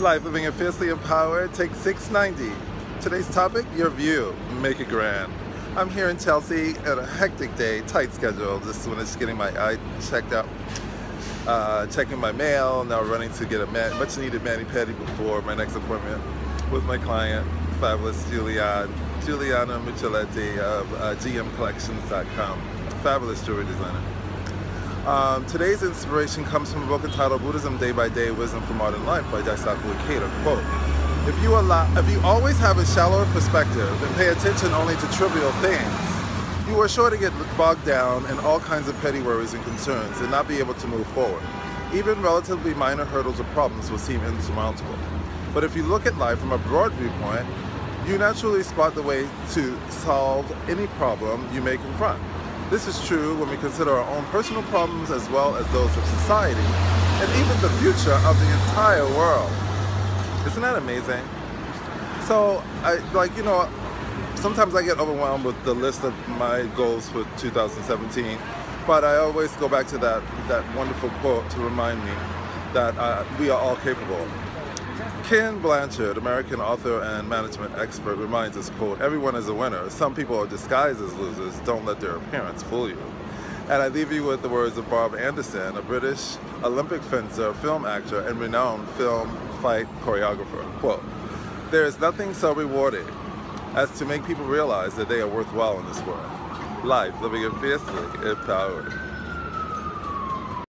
Life Living and Fiercely Empowered, take 690. Today's topic, your view, make it grand. I'm here in Chelsea at a hectic day, tight schedule. Just finished getting my eye checked out, uh, checking my mail, now running to get a man, much needed mani-pedi before my next appointment with my client, fabulous Julian, Juliana Micheletti of uh, GMCollections.com, fabulous jewelry designer. Um, today's inspiration comes from a book entitled Buddhism Day by Day, Wisdom for Modern Life by Daisaku Ikeda. Quote, if you, allow, if you always have a shallower perspective and pay attention only to trivial things, you are sure to get bogged down in all kinds of petty worries and concerns and not be able to move forward. Even relatively minor hurdles or problems will seem insurmountable. But if you look at life from a broad viewpoint, you naturally spot the way to solve any problem you may confront. This is true when we consider our own personal problems as well as those of society and even the future of the entire world. Isn't that amazing? So, I like, you know, sometimes I get overwhelmed with the list of my goals for 2017, but I always go back to that, that wonderful quote to remind me that uh, we are all capable. Ken Blanchard, American author and management expert, reminds us, quote, everyone is a winner. Some people are disguised as losers. Don't let their appearance fool you. And I leave you with the words of Bob Anderson, a British Olympic fencer, film actor, and renowned film fight choreographer. Quote, there is nothing so rewarding as to make people realize that they are worthwhile in this world. Life, living it fiercely, empowered.